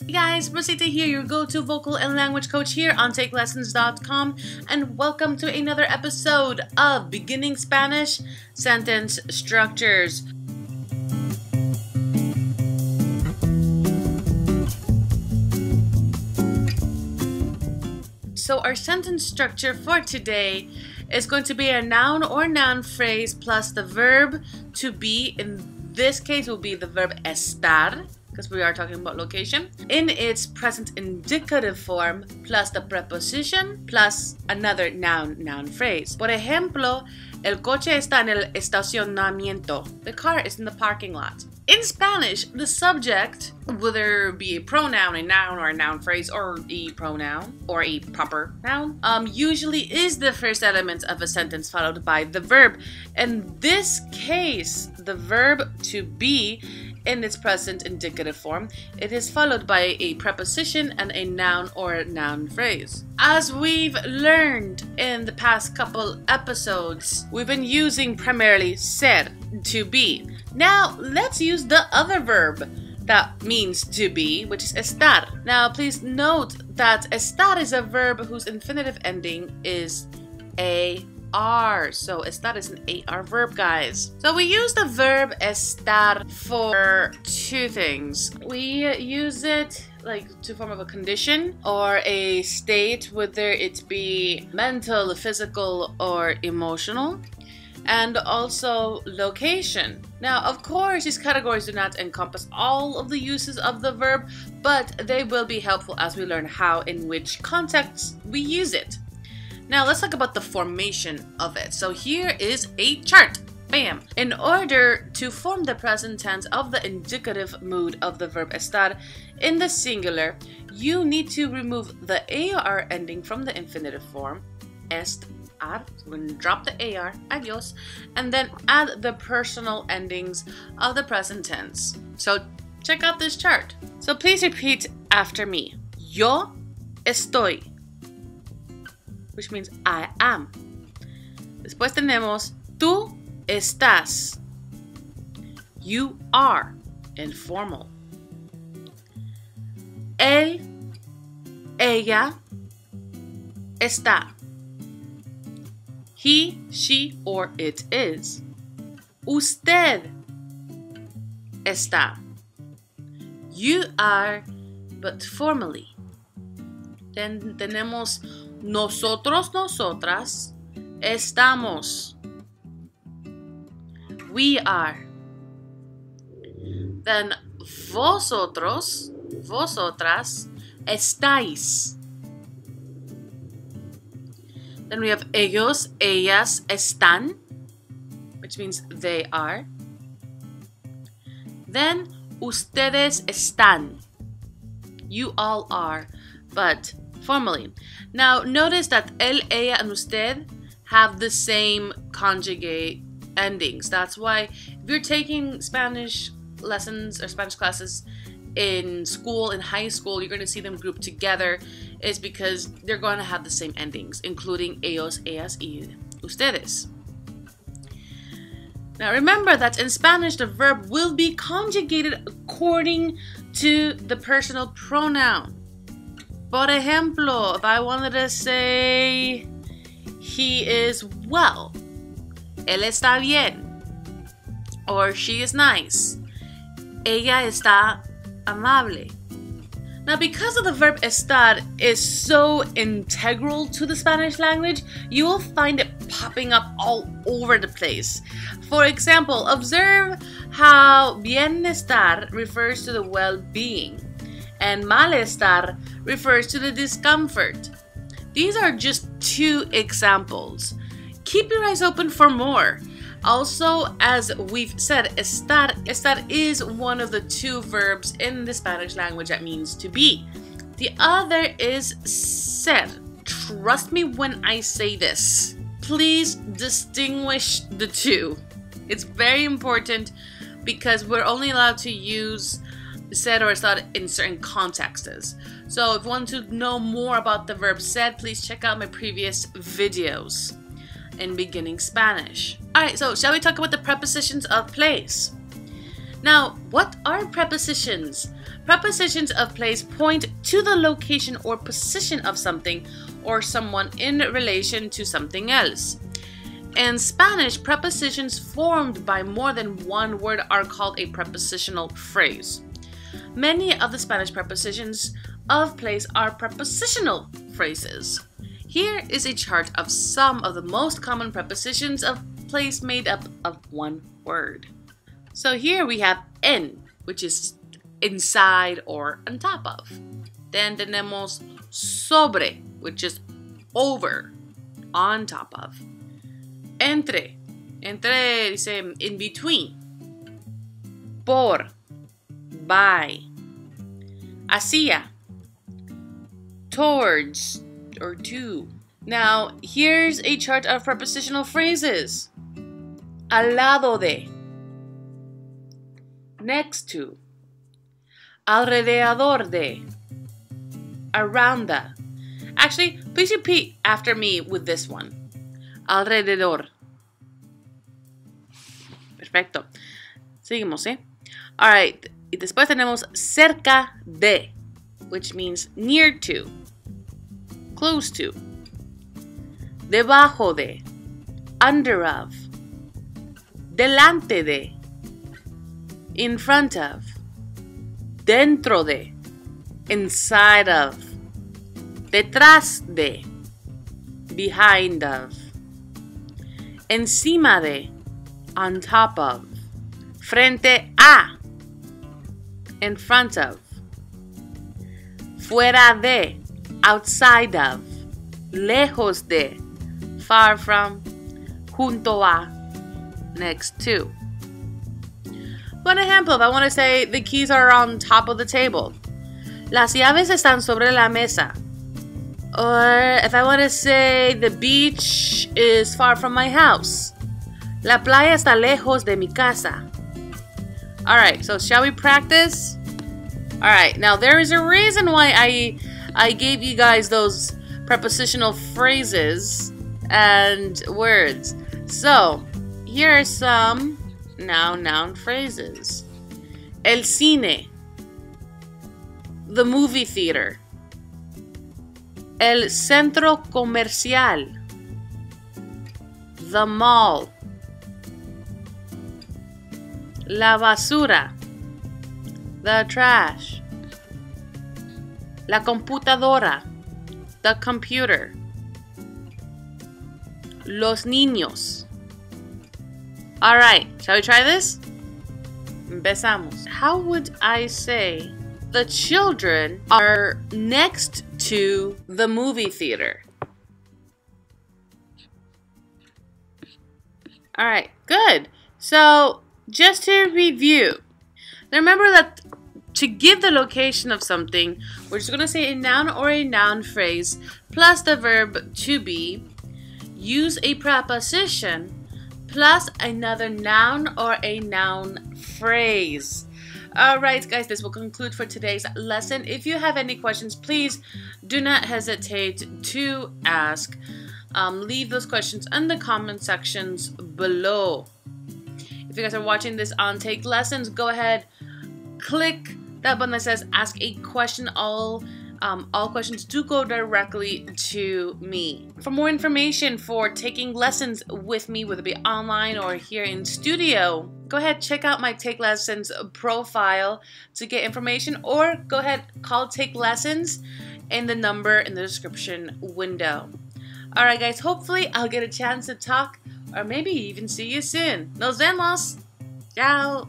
Hey guys, Rosita here, your go-to vocal and language coach here on TakeLessons.com and welcome to another episode of Beginning Spanish Sentence Structures. So our sentence structure for today is going to be a noun or noun phrase plus the verb to be. In this case will be the verb estar because we are talking about location, in its present indicative form plus the preposition plus another noun noun phrase. Por ejemplo, el coche está en el estacionamiento. The car is in the parking lot. In Spanish, the subject, whether it be a pronoun, a noun, or a noun phrase, or a pronoun, or a proper noun, um, usually is the first element of a sentence followed by the verb. In this case, the verb to be in its present indicative form, it is followed by a preposition and a noun or noun phrase. As we've learned in the past couple episodes, we've been using primarily ser, to be. Now, let's use the other verb that means to be, which is estar. Now, please note that estar is a verb whose infinitive ending is a are. So estar is an AR verb, guys. So we use the verb estar for two things. We use it like to form of a condition or a state, whether it be mental, physical, or emotional and also location. Now, of course, these categories do not encompass all of the uses of the verb, but they will be helpful as we learn how in which contexts we use it. Now let's talk about the formation of it. So here is a chart. Bam! In order to form the present tense of the indicative mood of the verb estar in the singular, you need to remove the AR ending from the infinitive form, est ar, so we're to drop the AR, adios, and then add the personal endings of the present tense. So check out this chart. So please repeat after me. Yo estoy which means I am. Después tenemos tú estás. You are, informal. Él, ella, está. He, she, or it is. Usted está. You are, but formally. Then tenemos nosotros, nosotras, estamos. We are. Then vosotros, vosotras, estáis. Then we have ellos, ellas, están, which means they are. Then ustedes están. You all are, but formally. Now, notice that el, ella, and usted have the same conjugate endings. That's why if you're taking Spanish lessons or Spanish classes in school, in high school, you're going to see them grouped together is because they're going to have the same endings, including ellos, ellas, y ustedes. Now remember that in Spanish, the verb will be conjugated according to the personal pronoun. Por ejemplo, if I wanted to say he is well, él está bien, or she is nice, ella está amable. Now, because of the verb estar is so integral to the Spanish language, you will find it popping up all over the place. For example, observe how bienestar refers to the well being and malestar refers to the discomfort. These are just two examples. Keep your eyes open for more. Also, as we've said, estar, estar is one of the two verbs in the Spanish language that means to be. The other is ser. Trust me when I say this. Please distinguish the two. It's very important because we're only allowed to use said or said in certain contexts. So if you want to know more about the verb ser, please check out my previous videos in beginning Spanish. Alright, so shall we talk about the prepositions of place? Now, what are prepositions? Prepositions of place point to the location or position of something or someone in relation to something else. In Spanish, prepositions formed by more than one word are called a prepositional phrase. Many of the Spanish prepositions of place are prepositional phrases. Here is a chart of some of the most common prepositions of place made up of one word. So here we have en, which is inside or on top of. Then tenemos sobre, which is over, on top of. Entre, entre dice in between. Por, by. Hacia, towards or to. Now, here's a chart of prepositional phrases. Al lado de. Next to. Alrededor de. Around the. Actually, please repeat after me with this one. Alrededor. Perfecto. Seguimos, ¿eh? Alright. Y después tenemos cerca de, which means near to, close to. Debajo de, under of. Delante de, in front of. Dentro de, inside of. Detrás de, behind of. Encima de, on top of. Frente a, in front of. Fuera de, outside of. Lejos de, far from. Junto a, next to. One example, if I want to say the keys are on top of the table. Las llaves están sobre la mesa. Or if I want to say the beach is far from my house. La playa está lejos de mi casa. Alright, so shall we practice? Alright, now there is a reason why I I gave you guys those prepositional phrases and words. So, here are some noun noun phrases. El cine. The movie theater. El centro comercial. The mall. La basura. The trash. La computadora. The computer. Los niños. Alright, shall we try this? Empezamos. How would I say the children are next to the movie theater? Alright, good. So, just to review, remember that to give the location of something, we're just going to say a noun or a noun phrase plus the verb to be, use a preposition plus another noun or a noun phrase. Alright guys, this will conclude for today's lesson. If you have any questions, please do not hesitate to ask. Um, leave those questions in the comment sections below. If you guys are watching this on Take Lessons, go ahead, click that button that says ask a question. All um, all questions do go directly to me. For more information for taking lessons with me, whether it be online or here in studio, go ahead check out my Take Lessons profile to get information or go ahead call Take Lessons in the number in the description window. Alright guys, hopefully I'll get a chance to talk or maybe even see you soon. Nos vemos! Ciao!